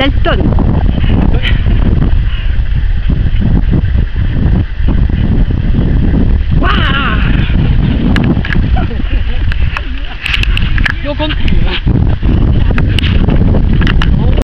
Dalton